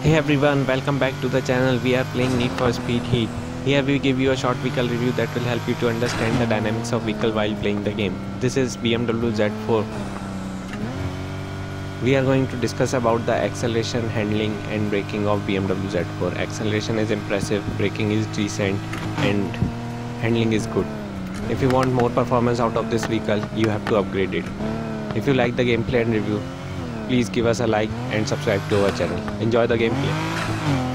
Hey everyone, welcome back to the channel. We are playing Need for Speed Heat. Here we give you a short vehicle review that will help you to understand the dynamics of vehicle while playing the game. This is BMW Z4. We are going to discuss about the acceleration, handling and braking of BMW Z4. Acceleration is impressive, braking is decent and handling is good. If you want more performance out of this vehicle, you have to upgrade it. If you like the gameplay and review, please give us a like and subscribe to our channel. Enjoy the gameplay.